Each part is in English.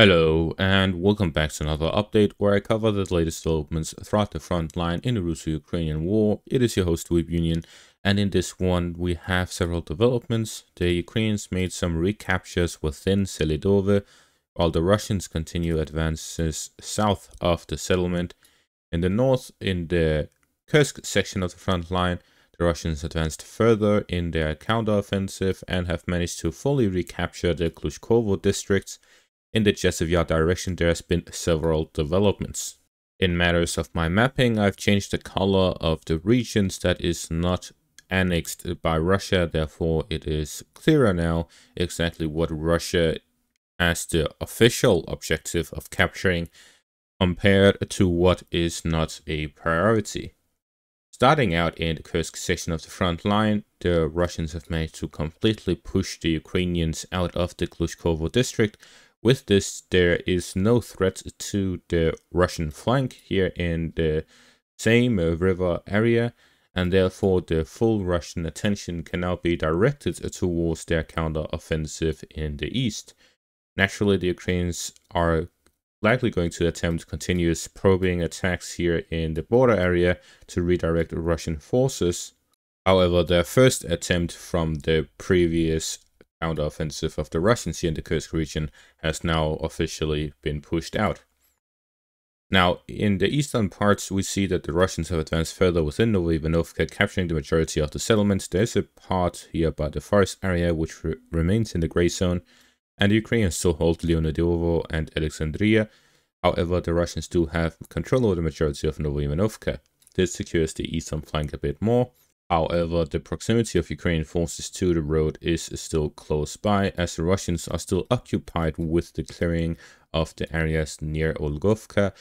Hello and welcome back to another update where I cover the latest developments throughout the front line in the Russo-Ukrainian war. It is your host Weeb Union and in this one we have several developments. The Ukrainians made some recaptures within Selidove while the Russians continue advances south of the settlement. In the north, in the Kursk section of the front line, the Russians advanced further in their counteroffensive and have managed to fully recapture the Glushkovo districts in the Chasiv Yar direction, there has been several developments. In matters of my mapping, I've changed the color of the regions that is not annexed by Russia, therefore it is clearer now exactly what Russia has the official objective of capturing compared to what is not a priority. Starting out in the Kursk section of the front line, the Russians have managed to completely push the Ukrainians out of the Glushkovo district, with this, there is no threat to the Russian flank here in the Seym uh, river area, and therefore the full Russian attention can now be directed towards their counter-offensive in the east. Naturally, the Ukrainians are likely going to attempt continuous probing attacks here in the border area to redirect Russian forces. However, their first attempt from the previous counteroffensive of the Russians here in the Kursk region has now officially been pushed out. Now, in the eastern parts, we see that the Russians have advanced further within Novoivanovka, capturing the majority of the settlements. There's a part here by the forest area which re remains in the gray zone, and the Ukrainians still hold Leonidovo and Alexandria. However, the Russians do have control over the majority of Novoivanovka. This secures the eastern flank a bit more, However, the proximity of Ukrainian forces to the road is still close by, as the Russians are still occupied with the clearing of the areas near Olgovka,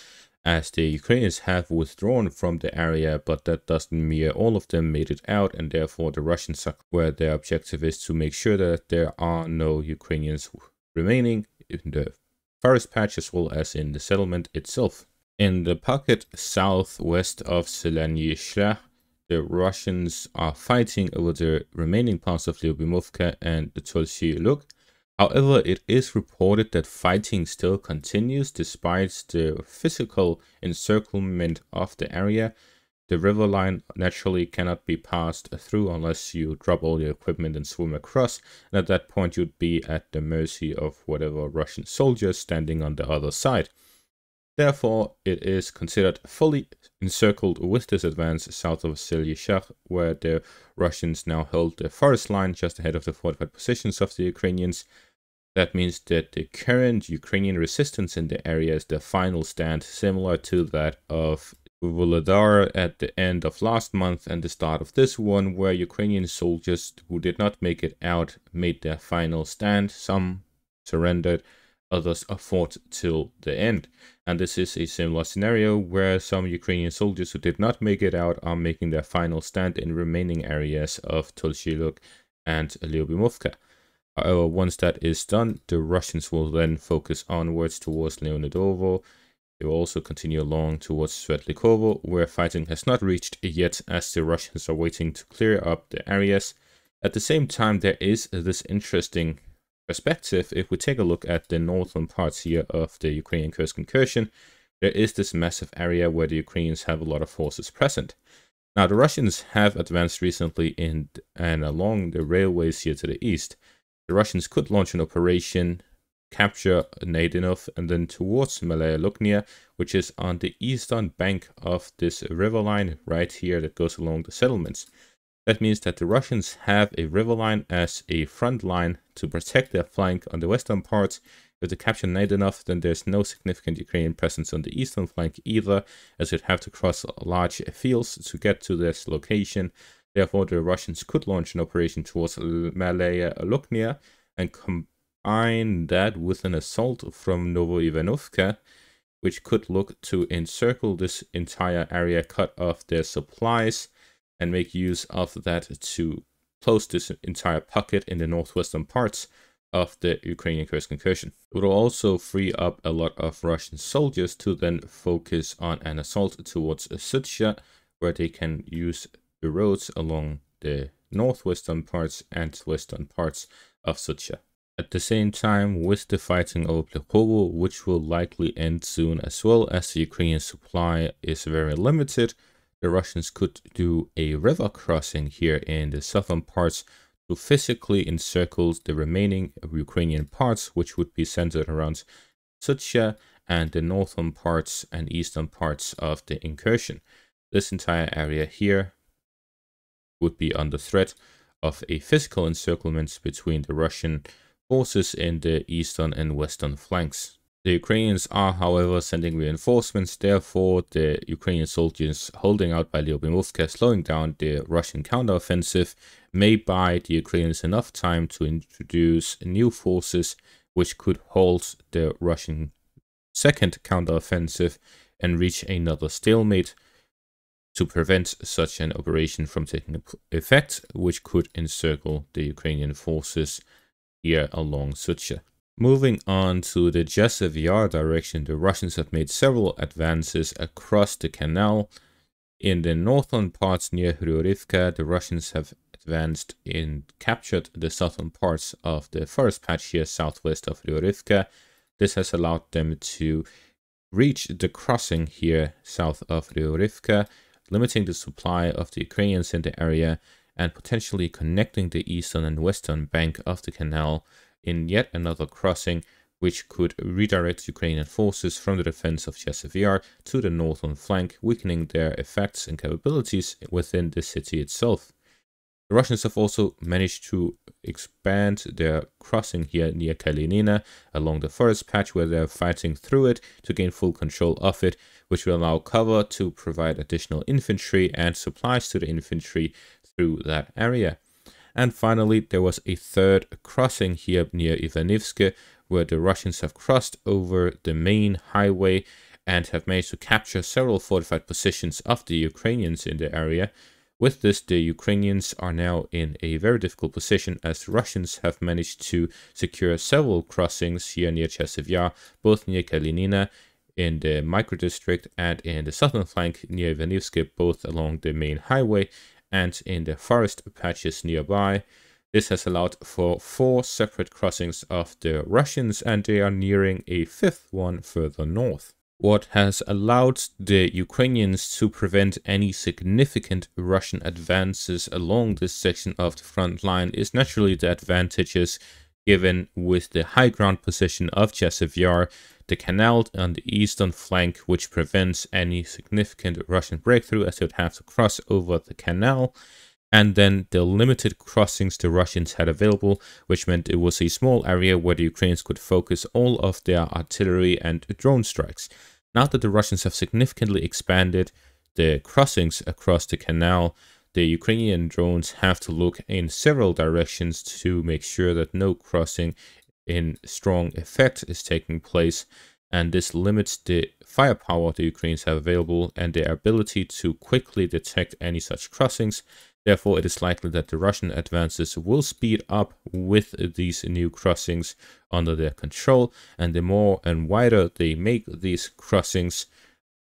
as the Ukrainians have withdrawn from the area, but that doesn't mean all of them made it out, and therefore the Russians are where their objective is to make sure that there are no Ukrainians remaining in the forest patch as well as in the settlement itself. In the pocket southwest of Zeleny the Russians are fighting over the remaining parts of Lyubimovka and the Tolsty Lug. However, it is reported that fighting still continues despite the physical encirclement of the area. The river line naturally cannot be passed through unless you drop all your equipment and swim across, and at that point you'd be at the mercy of whatever Russian soldiers standing on the other side. Therefore, it is considered fully encircled with this advance south of Selyishach, where the Russians now hold the forest line just ahead of the fortified positions of the Ukrainians. That means that the current Ukrainian resistance in the area is the final stand, similar to that of Vuhledar at the end of last month and the start of this one, where Ukrainian soldiers who did not make it out made their final stand. Some surrendered, others fought till the end. And this is a similar scenario where some Ukrainian soldiers who did not make it out are making their final stand in remaining areas of Tolsty Lug and Lyubimovka. However, once that is done, the Russians will then focus onwards towards Leonidovo. They will also continue along towards Svetlikovo, where fighting has not reached yet as the Russians are waiting to clear up the areas. At the same time, there is this interesting perspective, if we take a look at the northern parts here of the Ukrainian Kursk incursion, there is this massive area where the Ukrainians have a lot of forces present. Now, the Russians have advanced recently in and along the railways here to the east. The Russians could launch an operation, capture Nadinov, and then towards Malaya Loknya, which is on the eastern bank of this river line right here that goes along the settlements. That means that the Russians have a river line as a front line to protect their flank on the western part. If they capture Nadinov, then there's no significant Ukrainian presence on the eastern flank either, as you'd have to cross large fields to get to this location. Therefore, the Russians could launch an operation towards Malaya Loknya and combine that with an assault from Novoivanovka, which could look to encircle this entire area, cut off their supplies, and make use of that to close this entire pocket in the northwestern parts of the Ukrainian Kursk incursion. It will also free up a lot of Russian soldiers to then focus on an assault towards Sudzha, where they can use the roads along the northwestern parts and western parts of Sudzha. At the same time, with the fighting over Plekhovo, which will likely end soon as well as the Ukrainian supply is very limited, the Russians could do a river crossing here in the southern parts to physically encircle the remaining Ukrainian parts, which would be centered around Sudzha and the northern parts and eastern parts of the incursion. This entire area here would be under threat of a physical encirclement between the Russian forces in the eastern and western flanks. The Ukrainians are, however, sending reinforcements, therefore the Ukrainian soldiers holding out by Lyubimovka, slowing down the Russian counteroffensive, may buy the Ukrainians enough time to introduce new forces which could halt the Russian second counteroffensive and reach another stalemate to prevent such an operation from taking effect, which could encircle the Ukrainian forces here along Sudzha. Moving on to the Yar direction, the Russians have made several advances across the canal. In the northern parts near Hryhorivka, the Russians have advanced and captured the southern parts of the forest patch here southwest of Hryhorivka. This has allowed them to reach the crossing here south of Hryhorivka, limiting the supply of the Ukrainians in the area and potentially connecting the eastern and western bank of the canal in yet another crossing which could redirect Ukrainian forces from the defense of Chasiv to the northern flank, weakening their effects and capabilities within the city itself. The Russians have also managed to expand their crossing here near Kalinina along the forest patch where they're fighting through it to gain full control of it, which will allow cover to provide additional infantry and supplies to the infantry through that area. And finally, there was a third crossing here near Ivanivske, where the Russians have crossed over the main highway and have managed to capture several fortified positions of the Ukrainians in the area. With this, the Ukrainians are now in a very difficult position as the Russians have managed to secure several crossings here near Yar, both near Kalinina in the micro-district and in the southern flank near Ivanivske, both along the main highway, and in the forest patches nearby. This has allowed for four separate crossings of the Russians and they are nearing a fifth one further north. What has allowed the Ukrainians to prevent any significant Russian advances along this section of the front line is naturally the advantages given with the high ground position of Chasiv the canal on the eastern flank, which prevents any significant Russian breakthrough as they would have to cross over the canal. And then the limited crossings the Russians had available, which meant it was a small area where the Ukrainians could focus all of their artillery and drone strikes. Now that the Russians have significantly expanded the crossings across the canal, the Ukrainian drones have to look in several directions to make sure that no crossing in strong effect is taking place, and this limits the firepower the Ukrainians have available and their ability to quickly detect any such crossings. Therefore, it is likely that the Russian advances will speed up with these new crossings under their control, and the more and wider they make these crossings,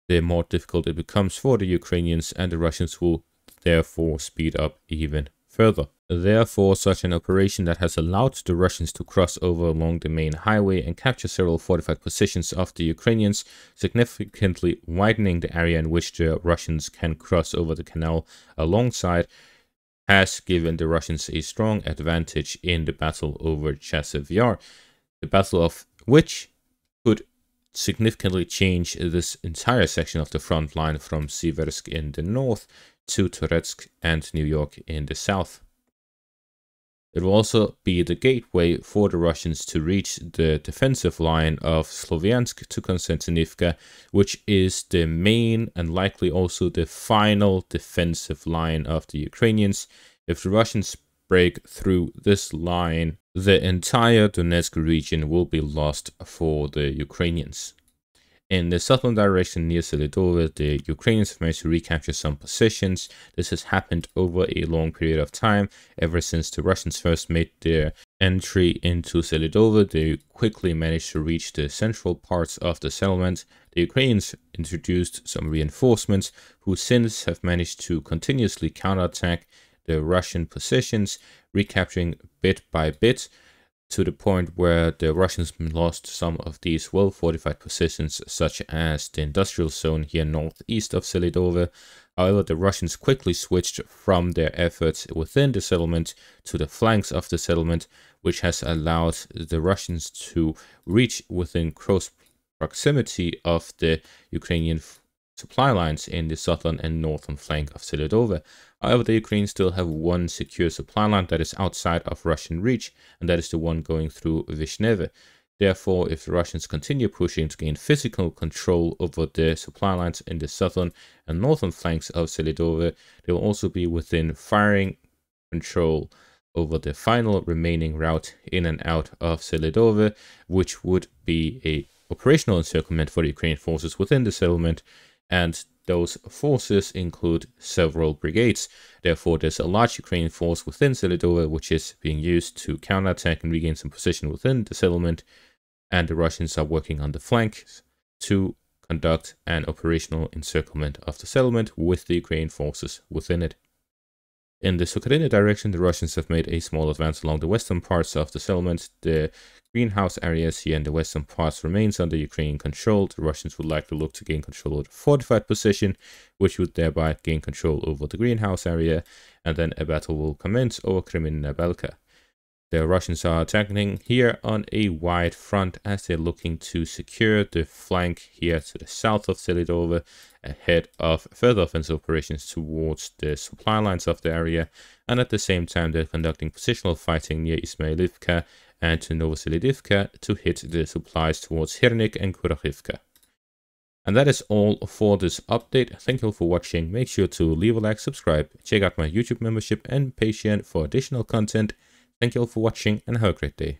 the more difficult it becomes for the Ukrainians, and the Russians will therefore speed up even further. Therefore, such an operation that has allowed the Russians to cross over along the main highway and capture several fortified positions of the Ukrainians, significantly widening the area in which the Russians can cross over the canal alongside, has given the Russians a strong advantage in the battle over Chasiv Yar, the battle of which could significantly change this entire section of the front line from Siversk in the north to Toretsk and New York in the south. It will also be the gateway for the Russians to reach the defensive line of Sloviansk to Konstantinivka, which is the main and likely also the final defensive line of the Ukrainians. If the Russians break through this line, the entire Donetsk region will be lost for the Ukrainians. In the southern direction near Selidovo, the Ukrainians managed to recapture some positions. This has happened over a long period of time, ever since the Russians first made their entry into Selidovo. They quickly managed to reach the central parts of the settlement. The Ukrainians introduced some reinforcements, who since have managed to continuously counterattack the Russian positions, recapturing bit by bit to the point where the Russians lost some of these well fortified positions, such as the industrial zone here northeast of Selidove. However, the Russians quickly switched from their efforts within the settlement to the flanks of the settlement, which has allowed the Russians to reach within close proximity of the Ukrainian supply lines in the southern and northern flank of Selidove. However, the Ukrainians still have one secure supply line that is outside of Russian reach, and that is the one going through Vishneve. Therefore, if the Russians continue pushing to gain physical control over the supply lines in the southern and northern flanks of Selidove, they will also be within firing control over the final remaining route in and out of Selidove, which would be a operational encirclement for the Ukrainian forces within the settlement and those forces include several brigades. Therefore, there's a large Ukrainian force within Selidove which is being used to counterattack and regain some position within the settlement, and the Russians are working on the flanks to conduct an operational encirclement of the settlement with the Ukrainian forces within it. In the Sukharina direction, the Russians have made a small advance along the western parts of the settlement. The greenhouse areas here in the western parts remains under Ukrainian control. The Russians would like to look to gain control of the fortified position, which would thereby gain control over the greenhouse area, and then a battle will commence over Kreminna Balka. The Russians are attacking here on a wide front as they're looking to secure the flank here to the south of Selidove ahead of further offensive operations towards the supply lines of the area and at the same time they're conducting positional fighting near Ismailivka and to Novoselidivka to hit the supplies towards Hirnik and Kurakhivka. And that is all for this update. Thank you all for watching. Make sure to leave a like, subscribe, check out my YouTube membership and Patreon for additional content Thank you all for watching and have a great day.